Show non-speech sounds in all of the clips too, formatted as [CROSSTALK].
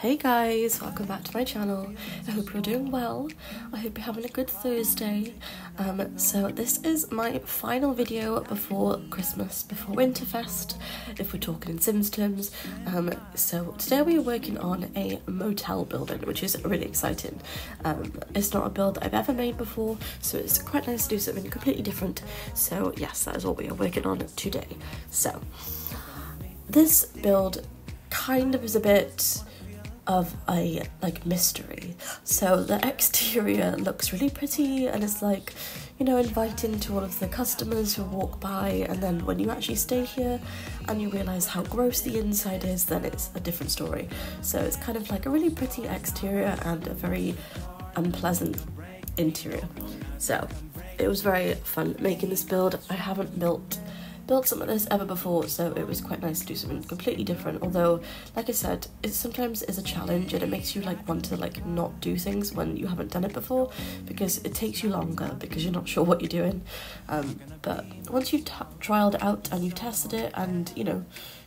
Hey guys, welcome back to my channel. I hope you're doing well. I hope you're having a good Thursday. Um, so this is my final video before Christmas, before Winterfest, if we're talking in Sims terms. Um, so today we're working on a motel building, which is really exciting. Um, it's not a build I've ever made before, so it's quite nice to do something completely different. So yes, that is what we are working on today. So this build kind of is a bit of a like mystery. So the exterior looks really pretty and it's like, you know, inviting to all of the customers who walk by and then when you actually stay here and you realise how gross the inside is, then it's a different story. So it's kind of like a really pretty exterior and a very unpleasant interior. So it was very fun making this build. I haven't built built something like this ever before, so it was quite nice to do something completely different. Although, like I said, it sometimes is a challenge and it makes you like want to like not do things when you haven't done it before because it takes you longer because you're not sure what you're doing. Um, but once you've trialed it out and you've tested it and you know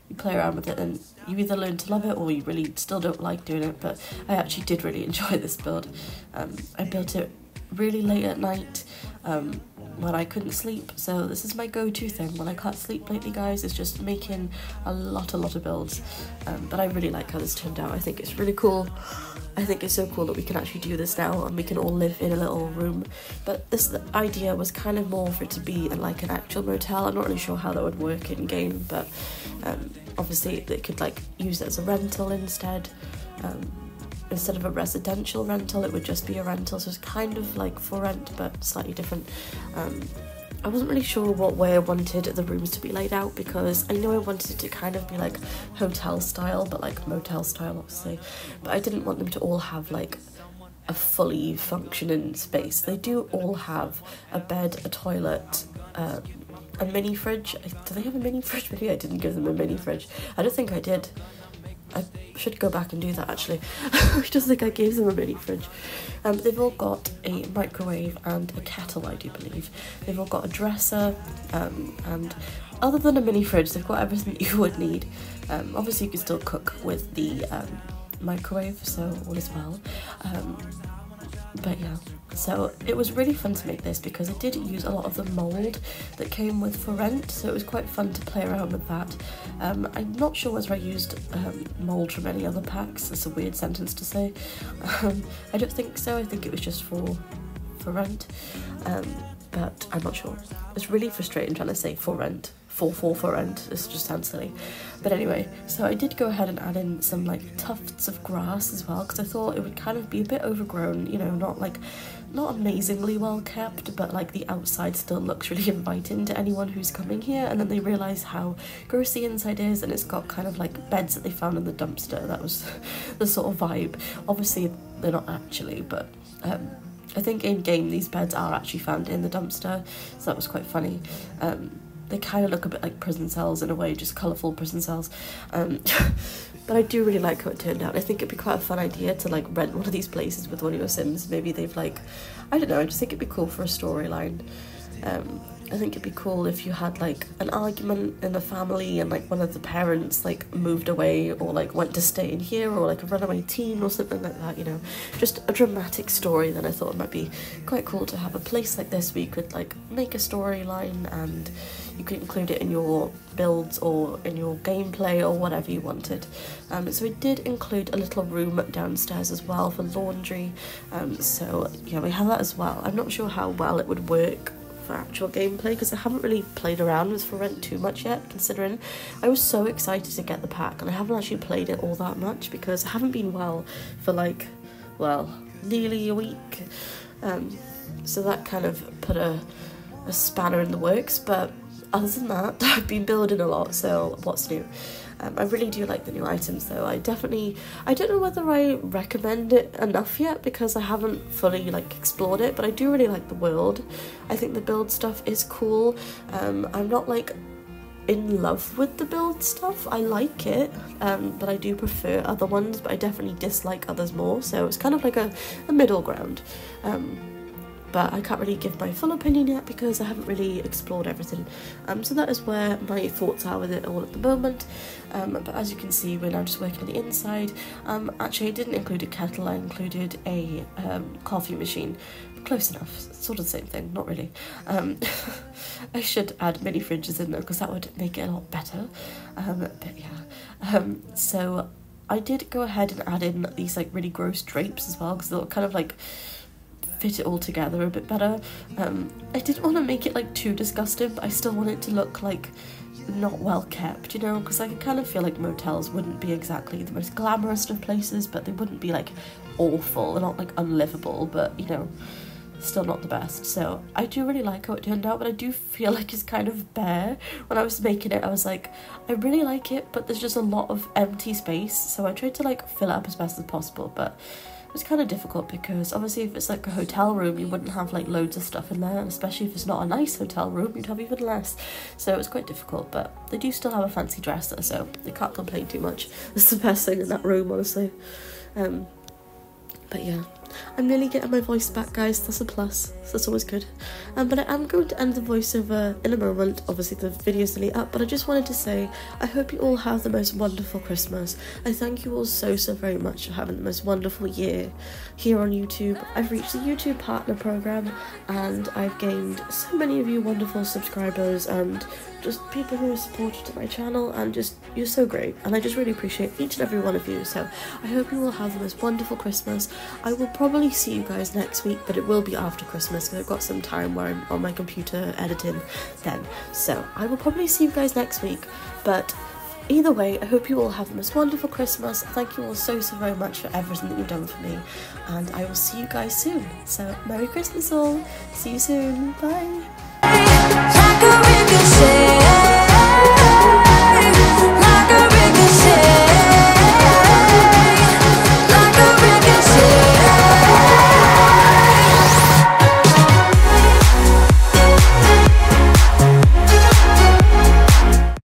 you play around with it and you either learn to love it or you really still don't like doing it but I actually did really [LAUGHS] enjoy this build um, I built it really late at night um, when I couldn't sleep. So this is my go-to thing when I can't sleep lately, guys. Is just making a lot, a lot of builds. Um, but I really like how this turned out. I think it's really cool. I think it's so cool that we can actually do this now and we can all live in a little room. But this idea was kind of more for it to be like an actual motel. I'm not really sure how that would work in game, but um, obviously they could like use it as a rental instead. Um, instead of a residential rental, it would just be a rental. So it's kind of like for rent, but slightly different. Um, I wasn't really sure what way I wanted the rooms to be laid out because I know I wanted it to kind of be like hotel style, but like motel style, obviously. But I didn't want them to all have like a fully functioning space. They do all have a bed, a toilet, uh, a mini fridge. Do they have a mini fridge? [LAUGHS] Maybe I didn't give them a mini fridge. I don't think I did. Should go back and do that actually. [LAUGHS] I just think I gave them a mini fridge. Um, they've all got a microwave and a kettle, I do believe. They've all got a dresser, um, and other than a mini fridge, they've got everything [LAUGHS] you would need. Um, obviously, you can still cook with the um, microwave, so all is well. Um, but yeah so it was really fun to make this because it did use a lot of the mould that came with For Rent so it was quite fun to play around with that. Um, I'm not sure whether I used um, mould from any other packs that's a weird sentence to say. Um, I don't think so I think it was just for for rent um, but I'm not sure. It's really frustrating trying to say for rent for for for rent this just sounds silly. But anyway so I did go ahead and add in some like tufts of grass as well because I thought it would kind of be a bit overgrown you know not like not amazingly well kept but like the outside still looks really [LAUGHS] inviting to anyone who's coming here and then they realize how gross the inside is and it's got kind of like beds that they found in the dumpster. That was [LAUGHS] the sort of vibe. Obviously they're not actually but um, I think in game these beds are actually found in the dumpster so that was quite funny. Um, they kind of look a bit like prison cells in a way, just colourful prison cells. Um, [LAUGHS] but I do really like how it turned out. I think it'd be quite a fun idea to like rent one of these places with one of your Sims. Maybe they've like, I don't know, I just think it'd be cool for a storyline. Um, I think it'd be cool if you had like an argument in the family and like one of the parents like moved away or like went to stay in here or like a runaway teen or something like that, you know. Just a dramatic story then I thought it might be quite cool to have a place like this where you could like make a storyline and you could include it in your builds or in your gameplay or whatever you wanted. Um, so we did include a little room downstairs as well for laundry. Um, so yeah, we have that as well. I'm not sure how well it would work for actual gameplay because I haven't really played around with For Rent too much yet considering I was so excited to get the pack and I haven't actually played it all that much because I haven't been well for like well nearly a week um, so that kind of put a, a spanner in the works but other than that, [LAUGHS] I've been building a lot, so what's new? Um, I really do like the new items though. I definitely, I don't know whether I recommend it enough yet because I haven't fully like explored it, but I do really like the world. I think the build stuff is cool. Um, I'm not like in love with the build stuff. I like it, um, but I do prefer other ones, but I definitely dislike others more. So it's kind of like a, a middle ground. Um, but I can't really give my full opinion yet because I haven't really explored everything. Um, so that is where my thoughts are with it all at the moment. Um, but as you can see, we're now just working on the inside. Um, actually, I didn't include a kettle, I included a um, coffee machine. Close enough, sort of the same thing, not really. Um, [LAUGHS] I should add mini fridges in there because that would make it a lot better. Um, but yeah, so I did go ahead and add in these like really gross drapes as well because they'll kind of like fit it all together a bit better. Um, I didn't want to make it like too disgusting, but I still want it to look like not well kept, you know, because I kind of feel like motels wouldn't be exactly the most glamorous of places, but they wouldn't be like awful, they're not like unlivable, but you know, still not the best. So I do really like how it turned out, but I do feel [LAUGHS] like it's kind of bare. When I was making it, I was like, I really like it, but there's just a lot of empty space. So I tried to like fill it up as best as possible, but was kind of difficult because obviously if it's like a hotel room, you wouldn't have like loads of stuff in there, and especially if it's not a nice hotel room, you'd have even less. So it was quite difficult, but they do still have a fancy dresser, so they can't complain too much. [LAUGHS] It's the best thing in that room, honestly. Um, but yeah. I'm nearly getting my voice back, guys. That's a plus. So that's always good. Um, but I am going to end the voiceover in a moment. Obviously, the video's nearly up, but I just wanted to say I hope you all have the most wonderful Christmas. I thank you all so, so very much for having the most wonderful year here on YouTube. I've reached the YouTube Partner Program and I've gained so many of you wonderful subscribers and just people who are supportive to my channel and just you're so great and I just really appreciate each and every one of you so I hope you will have the most wonderful Christmas I will probably see you guys next week but it will be after Christmas because I've got some time where I'm on my computer editing then so I will probably see you guys next week but Either way, I hope you all have the most wonderful Christmas. Thank you all so, so very much for everything that you've done for me. And I will see you guys soon. So, Merry Christmas all. See you soon. Bye.